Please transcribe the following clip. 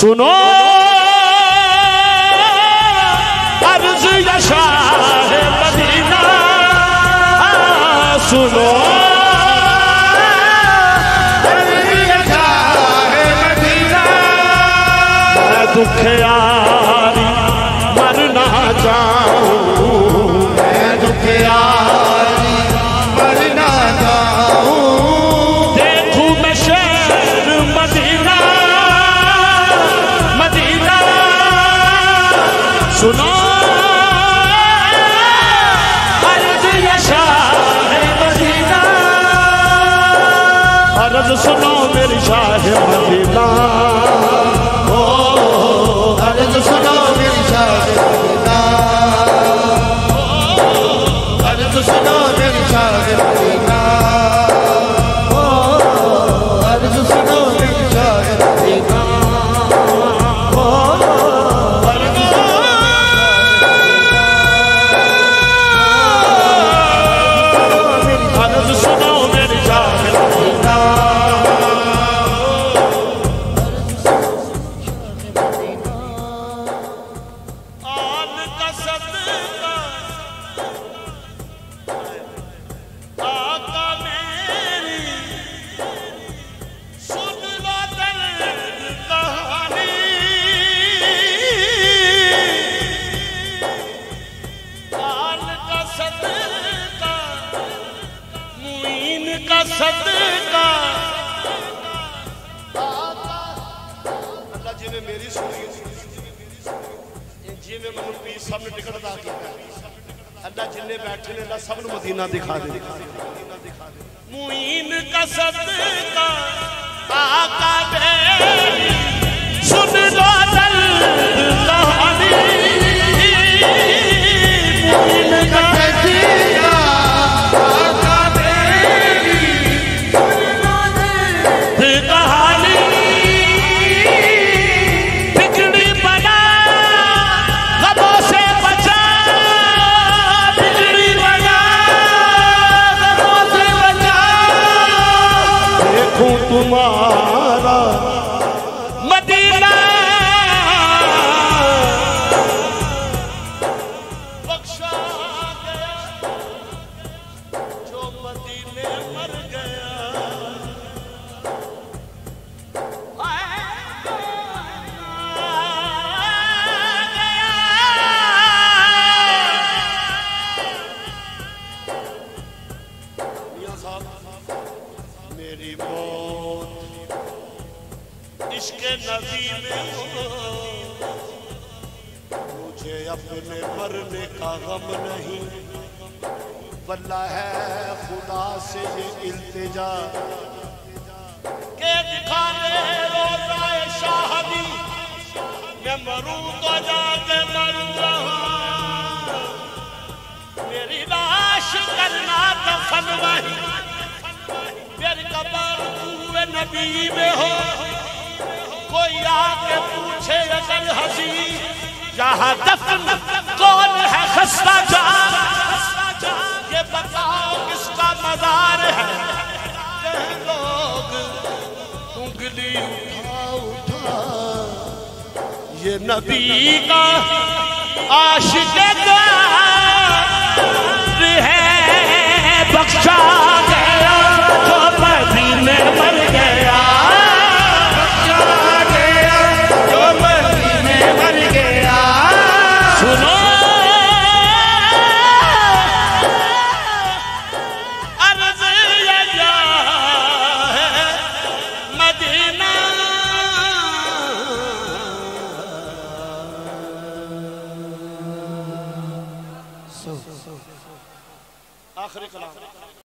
सुनो। अर्ज़ यशा मदीना। सुनो। दुख यारी मरना चाहूँ। अर्ज़ सुनो मेरी शाह मदीना। अल्लाह जिन्ने बैठे सब मदीना दिखा दे मुइन का सदका आका बे तुम्हारा इश्क नबी में मुझे अपने मरने का गम नहीं। बल्ला है खुदा से ये इल्तिजा। के दिखा दे रोजाए शाहदी। मैं मरूं तो जाके मरूं रहा मेरी लाश करना दफन वही मेरी कबर नबी में हो। कोई आके पूछे अगर हसी जहाँ दफन कौन है खस्ता जा ये बताओ किसका मजार है? लोग उंगली उठा उठा, ये नबी का आशिक आखिरी कलाम।